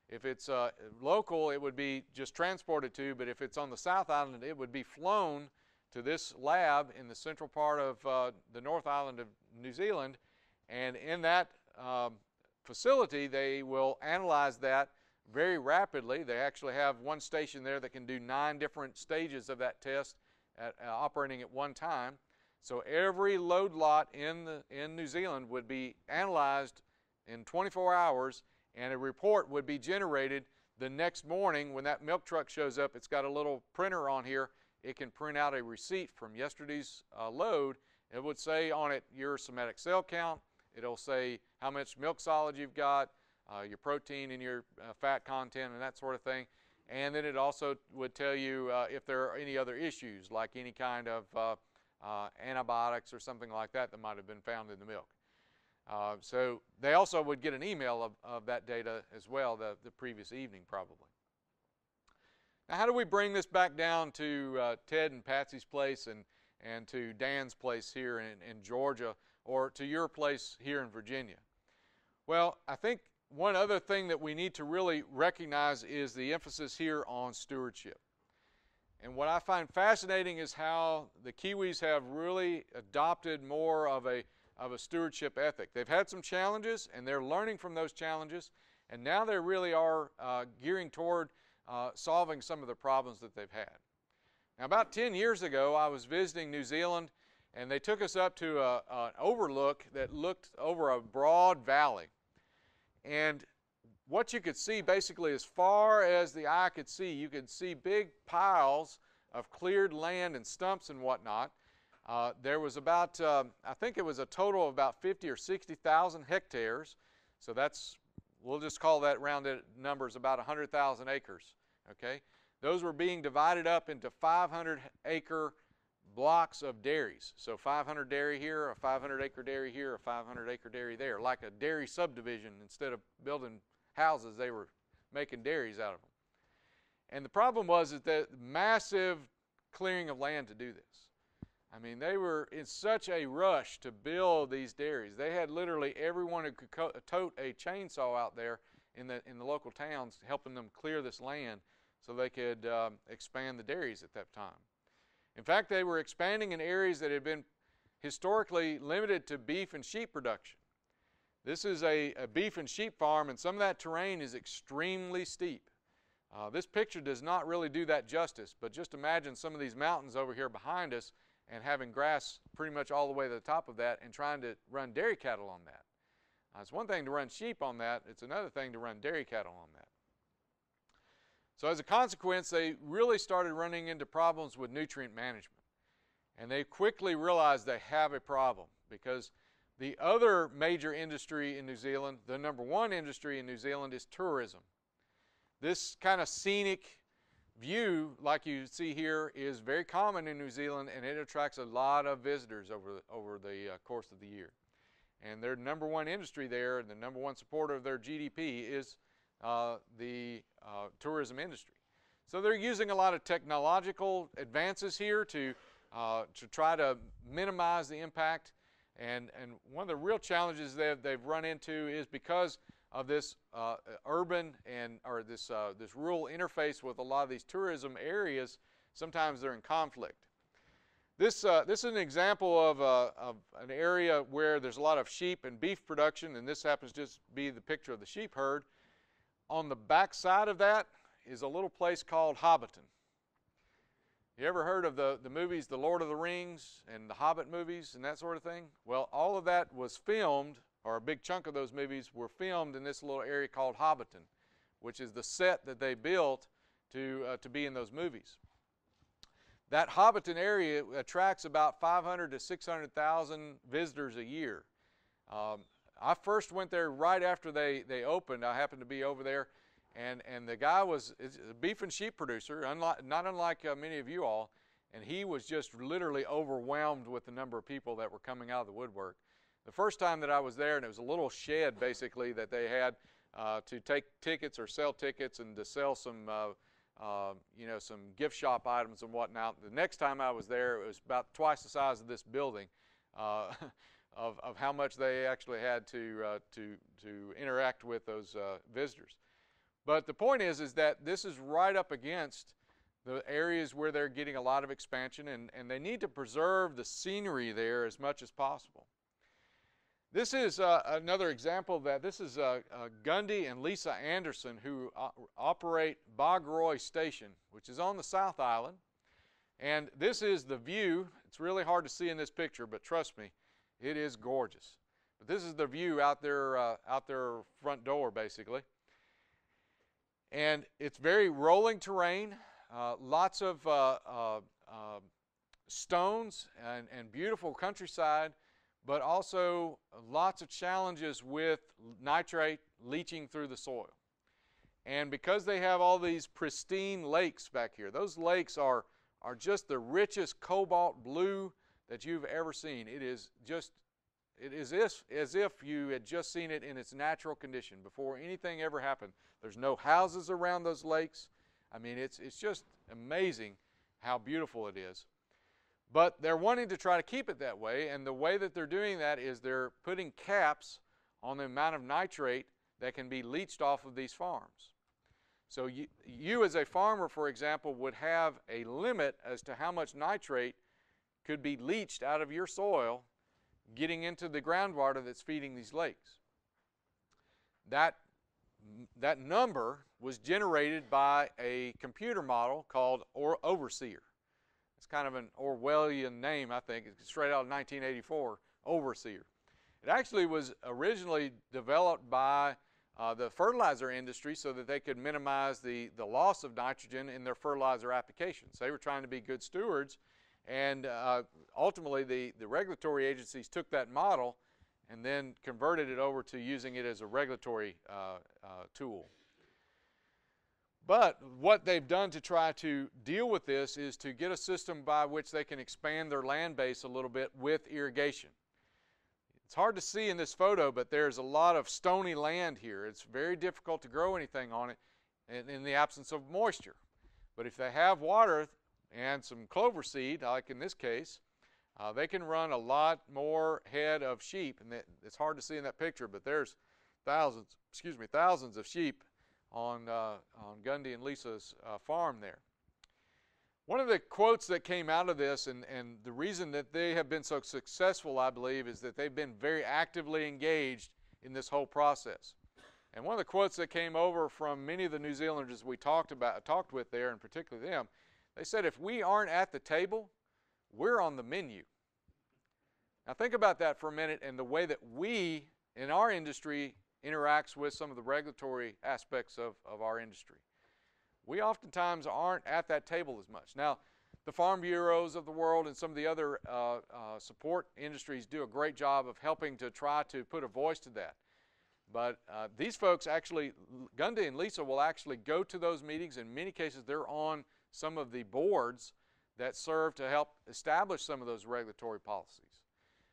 If it's uh, local, it would be just transported to, but if it's on the South Island, it would be flown to this lab in the central part of uh, the North Island of New Zealand. And in that um, facility, they will analyze that very rapidly. They actually have one station there that can do nine different stages of that test at, uh, operating at one time. So every load lot in, the, in New Zealand would be analyzed in 24 hours and a report would be generated the next morning when that milk truck shows up. It's got a little printer on here. It can print out a receipt from yesterday's uh, load. It would say on it your somatic cell count. It'll say how much milk solid you've got, uh, your protein and your uh, fat content and that sort of thing. And then it also would tell you uh, if there are any other issues, like any kind of uh, uh, antibiotics or something like that that might have been found in the milk. Uh, so they also would get an email of, of that data as well the, the previous evening probably. Now how do we bring this back down to Ted and Patsy's place and, and to Dan's place here in, in Georgia or to your place here in Virginia? Well, I think one other thing that we need to really recognize is the emphasis here on stewardship. And what I find fascinating is how the Kiwis have really adopted more of a, of a stewardship ethic. They've had some challenges and they're learning from those challenges, and now they really are uh, gearing toward uh, solving some of the problems that they've had. Now, about 10 years ago, I was visiting New Zealand, and they took us up to a, an overlook that looked over a broad valley. And what you could see basically as far as the eye could see, you could see big piles of cleared land and stumps and whatnot. Uh, there was about, uh, I think it was a total of about 50 or 60,000 hectares. So that's, we'll just call that rounded numbers about 100,000 acres. Okay, those were being divided up into 500 acre blocks of dairies. So 500 dairy here, a 500 acre dairy here, a 500 acre dairy there, like a dairy subdivision. Instead of building houses, they were making dairies out of them. And the problem was that the massive clearing of land to do this. I mean, they were in such a rush to build these dairies. They had literally everyone who could tote a chainsaw out there in the in the local towns, helping them clear this land so they could um, expand the dairies at that time. In fact, they were expanding in areas that had been historically limited to beef and sheep production. This is a, a beef and sheep farm, and some of that terrain is extremely steep. Uh, this picture does not really do that justice, but just imagine some of these mountains over here behind us and having grass pretty much all the way to the top of that and trying to run dairy cattle on that. Uh, it's one thing to run sheep on that, it's another thing to run dairy cattle on that. So as a consequence, they really started running into problems with nutrient management. And they quickly realized they have a problem because the other major industry in New Zealand, the number one industry in New Zealand is tourism. This kind of scenic view, like you see here, is very common in New Zealand and it attracts a lot of visitors over, over the uh, course of the year. And their number one industry there, and the number one supporter of their GDP is uh, the uh, tourism industry. So they're using a lot of technological advances here to, uh, to try to minimize the impact. And, and one of the real challenges they've, they've run into is because of this uh, urban and or this, uh, this rural interface with a lot of these tourism areas, sometimes they're in conflict. This, uh, this is an example of, of, an area where there's a lot of sheep and beef production, and this happens to just be the picture of the sheep herd. On the back side of that is a little place called Hobbiton. You ever heard of the, the movies The Lord of the Rings and the Hobbit movies and that sort of thing? Well, all of that was filmed, or a big chunk of those movies were filmed in this little area called Hobbiton, which is the set that they built to, uh, to be in those movies. That Hobbiton area attracts about 500 to 600,000 visitors a year. Um, I first went there right after they, they opened. I happened to be over there, and, and the guy was a beef and sheep producer, unlike, not unlike uh, many of you all. and he was just literally overwhelmed with the number of people that were coming out of the woodwork. The first time that I was there, and it was a little shed basically that they had uh, to take tickets or sell tickets and to sell some, uh, uh, you know, some gift shop items and whatnot. The next time I was there, it was about twice the size of this building. Uh, [laughs] of, of how much they actually had to, uh, to, to interact with those uh, visitors. But the point is, is that this is right up against the areas where they're getting a lot of expansion, and, and they need to preserve the scenery there as much as possible. This is uh, another example of that. This is uh, uh, Gundy and Lisa Anderson who operate Bog Roy Station, which is on the South Island. And this is the view. It's really hard to see in this picture, but trust me, it is gorgeous. But this is the view out there, uh, out their front door, basically. And it's very rolling terrain, uh, lots of uh, uh, uh stones and, and beautiful countryside, but also lots of challenges with nitrate leaching through the soil. And because they have all these pristine lakes back here, those lakes are, are just the richest cobalt blue that you've ever seen. It is just, it is as, as if you had just seen it in its natural condition before anything ever happened. There's no houses around those lakes. I mean, it's, it's just amazing how beautiful it is. But they're wanting to try to keep it that way, and the way that they're doing that is they're putting caps on the amount of nitrate that can be leached off of these farms. So you, you as a farmer, for example, would have a limit as to how much nitrate could be leached out of your soil getting into the groundwater that's feeding these lakes. That, that number was generated by a computer model called or Overseer. It's kind of an Orwellian name, I think. It's straight out of 1984, Overseer. It actually was originally developed by uh, the fertilizer industry so that they could minimize the, the loss of nitrogen in their fertilizer applications. They were trying to be good stewards and uh, ultimately, the, the regulatory agencies took that model and then converted it over to using it as a regulatory uh, uh, tool. But what they've done to try to deal with this is to get a system by which they can expand their land base a little bit with irrigation. It's hard to see in this photo, but there's a lot of stony land here. It's very difficult to grow anything on it in, the absence of moisture. But if they have water, and some clover seed, like in this case, uh, they can run a lot more head of sheep. And it's hard to see in that picture, but there's thousands, excuse me, thousands of sheep on, uh, on Gundy and Lisa's uh, farm there. One of the quotes that came out of this, and, and the reason that they have been so successful, I believe, is that they've been very actively engaged in this whole process. And one of the quotes that came over from many of the New Zealanders we talked about, talked with there, and particularly them, they said if we aren't at the table, we're on the menu. Now think about that for a minute and the way that we in our industry interacts with some of the regulatory aspects of, of our industry. We oftentimes aren't at that table as much. Now, the farm bureaus of the world and some of the other uh, uh, support industries do a great job of helping to try to put a voice to that. But uh, these folks actually, Gundy and Lisa will actually go to those meetings. In many cases, they're on some of the boards that serve to help establish some of those regulatory policies.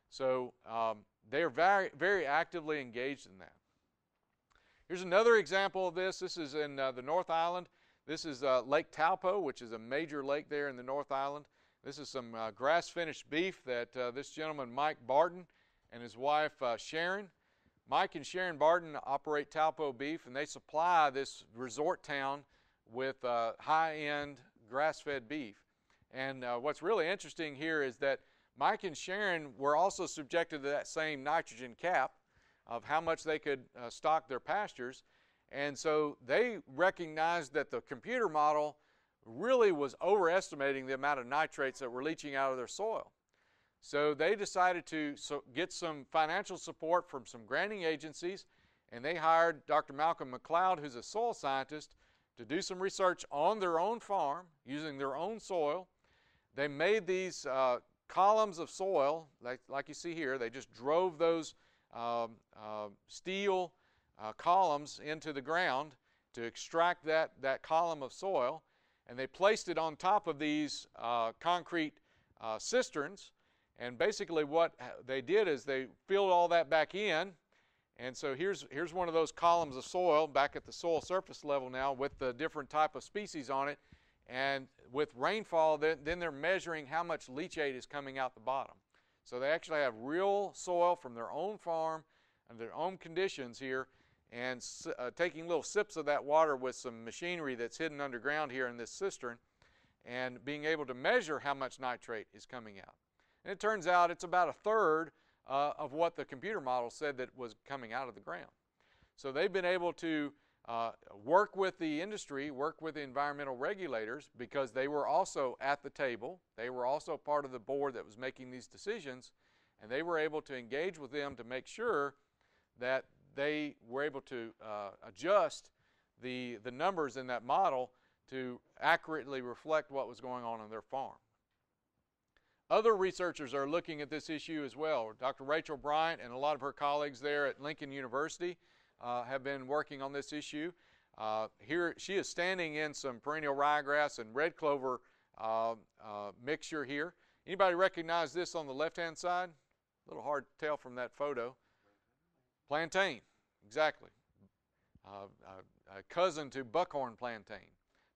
So um, they are very, very actively engaged in that. Here's another example of this. This is in uh, the North Island. This is uh, Lake Taupo, which is a major lake there in the North Island. This is some uh, grass-finished beef that uh, this gentleman, Mike Barton, and his wife, uh, Sharon. Mike and Sharon Barton operate Taupo Beef, and they supply this resort town with uh, high-end grass-fed beef. And uh, what's really interesting here is that Mike and Sharon were also subjected to that same nitrogen cap of how much they could stock their pastures. And so they recognized that the computer model really was overestimating the amount of nitrates that were leaching out of their soil. So they decided to get some financial support from some granting agencies, and they hired Dr. Malcolm McLeod, who's a soil scientist, to do some research on their own farm using their own soil. They made these uh, columns of soil, like, like, you see here. They just drove those um, uh, steel uh, columns into the ground to extract that, that column of soil. and they placed it on top of these uh, concrete uh, cisterns. And basically, what they did is they filled all that back in. And so here's, here's one of those columns of soil back at the soil surface level now with the different type of species on it. And with rainfall, then, then they're measuring how much leachate is coming out the bottom. So they actually have real soil from their own farm and their own conditions here and uh, taking little sips of that water with some machinery that's hidden underground here in this cistern and being able to measure how much nitrate is coming out. And it turns out it's about a third uh, of what the computer model said that was coming out of the ground. So they've been able to uh, work with the industry, work with the environmental regulators because they were also at the table. They were also part of the board that was making these decisions, and they were able to engage with them to make sure that they were able to uh, adjust the, the numbers in that model to accurately reflect what was going on on their farm. Other researchers are looking at this issue as well. Dr. Rachel Bryant and a lot of her colleagues there at Lincoln University uh, have been working on this issue. Uh, here she is standing in some perennial ryegrass and red clover uh, uh mixture here. Anybody recognize this on the left-hand side? A little hard to tell from that photo. Plantain, exactly. Uh, a cousin to buckhorn plantain.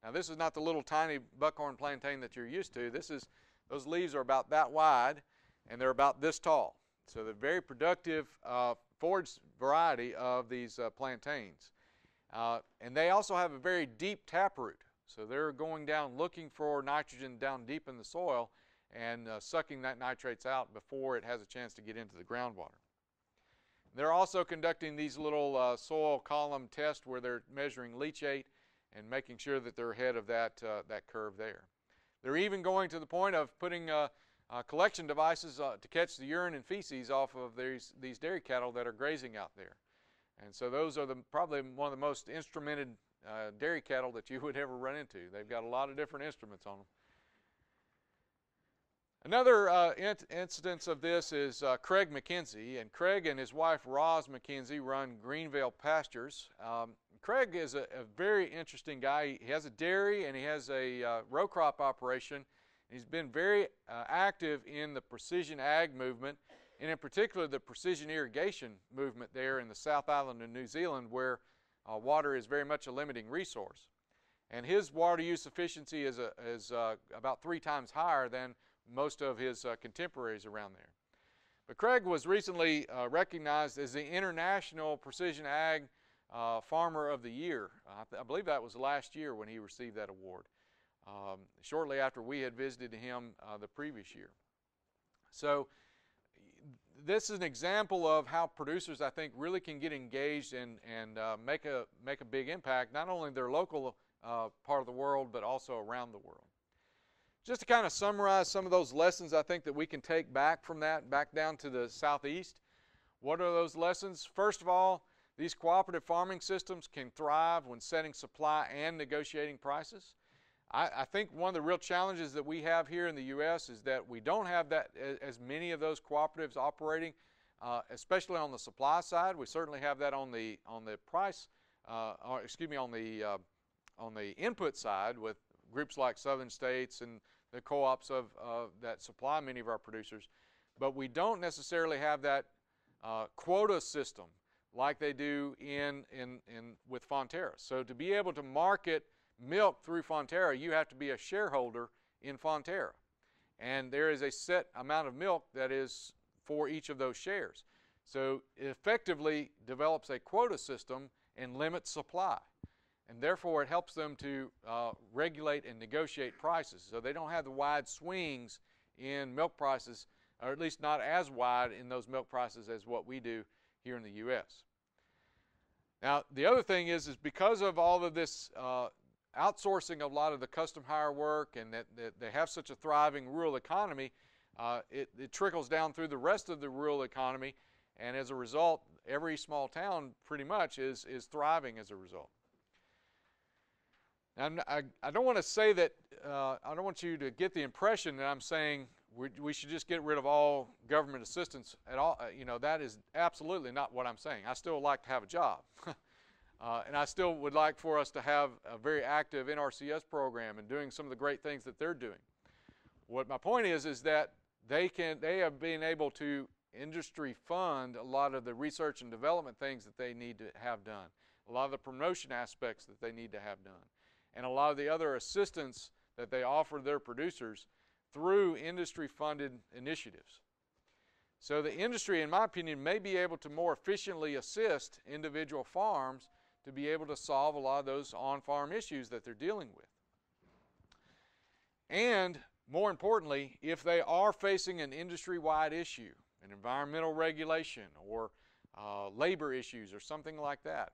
Now this is not the little tiny buckhorn plantain that you're used to. This is, those leaves are about that wide and they're about this tall. So they're very productive uh, forage variety of these uh, plantains. Uh, and they also have a very deep taproot. So they're going down looking for nitrogen down deep in the soil and uh, sucking that nitrates out before it has a chance to get into the groundwater. They're also conducting these little uh, soil column tests where they're measuring leachate and making sure that they're ahead of that, uh, that curve there. They're even going to the point of putting uh, uh collection devices uh, to catch the urine and feces off of these, these dairy cattle that are grazing out there. And so those are the, probably one of the most instrumented uh, dairy cattle that you would ever run into. They've got a lot of different instruments on them. Another uh, in instance of this is uh, Craig McKenzie, and Craig and his wife Roz McKenzie run Greenvale Pastures. Um, Craig is a, a, very interesting guy. He has a dairy and he has a uh, row crop operation. He's been very uh, active in the precision ag movement, and in particular the precision irrigation movement there in the South Island of New Zealand, where uh, water is very much a limiting resource. And his water use efficiency is, a, is uh, about three times higher than most of his uh, contemporaries around there. But Craig was recently uh, recognized as the International Precision Ag uh, Farmer of the Year. I, I, believe that was last year when he received that award, um, shortly after we had visited him uh, the previous year. So this is an example of how producers, I think, really can get engaged and, and uh, make, a, make a big impact, not only in their local uh, part of the world, but also around the world. Just to kind of summarize some of those lessons I think that we can take back from that, back down to the southeast. What are those lessons? First of all, these cooperative farming systems can thrive when setting supply and negotiating prices. I, I, think one of the real challenges that we have here in the U.S. is that we don't have that as many of those cooperatives operating, uh, especially on the supply side. We certainly have that on the on the price, uh, or excuse me, on the uh, on the input side with groups like Southern States and the co-ops of that supply many of our producers. But we don't necessarily have that uh, quota system like they do in, in, in with Fonterra. So to be able to market milk through Fonterra, you have to be a shareholder in Fonterra. And there is a set amount of milk that is for each of those shares. So it effectively develops a quota system and limits supply and therefore it helps them to uh, regulate and negotiate prices. So they don't have the wide swings in milk prices, or at least not as wide in those milk prices as what we do here in the U.S. Now, the other thing is, is because of all of this uh, outsourcing of a lot of the custom hire work and that, that they have such a thriving rural economy, uh, it, it trickles down through the rest of the rural economy, and as a result, every small town pretty much is, is thriving as a result. Now, I, I don't want to say that, uh, I don't want you to get the impression that I'm saying we, we should just get rid of all government assistance at all. Uh, you know, that is absolutely not what I'm saying. I still like to have a job. [laughs] Uh, and I still would like for us to have a very active NRCS program and doing some of the great things that they're doing. What my point is, is that they can, they have been able to industry fund a lot of the research and development things that they need to have done, a lot of the promotion aspects that they need to have done, and a lot of the other assistance that they offer their producers through industry funded initiatives. So the industry, in my opinion, may be able to more efficiently assist individual farms to be able to solve a lot of those on-farm issues that they're dealing with. And more importantly, if they are facing an industry-wide issue, an environmental regulation or uh, labor issues or something like that,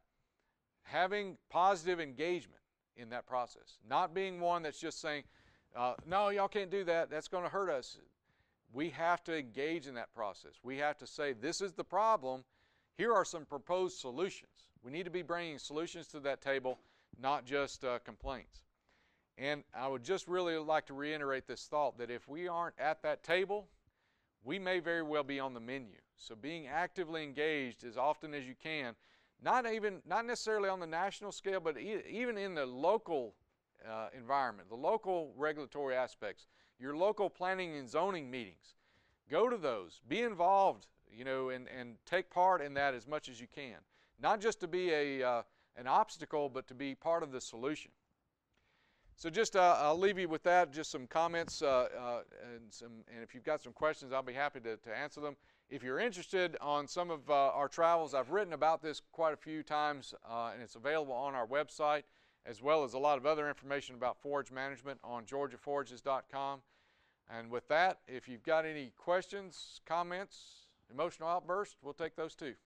having positive engagement in that process, not being one that's just saying, uh, no, y'all can't do that, that's going to hurt us. We have to engage in that process. We have to say, this is the problem, here are some proposed solutions. We need to be bringing solutions to that table, not just uh, complaints. And I would just really like to reiterate this thought that if we aren't at that table, we may very well be on the menu. So being actively engaged as often as you can, not even not necessarily on the national scale, but e even in the local uh, environment, the local regulatory aspects, your local planning and zoning meetings. Go to those, be involved, you know, and, and take part in that as much as you can. Not just to be a, uh, an obstacle, but to be part of the solution. So just uh, I'll leave you with that, just some comments, uh, uh, and, some, and if you've got some questions, I'll be happy to, to answer them. If you're interested on some of uh, our travels, I've written about this quite a few times, uh, and it's available on our website, as well as a lot of other information about forage management on georgiaforages.com. And with that, if you've got any questions, comments, emotional outbursts, we'll take those too.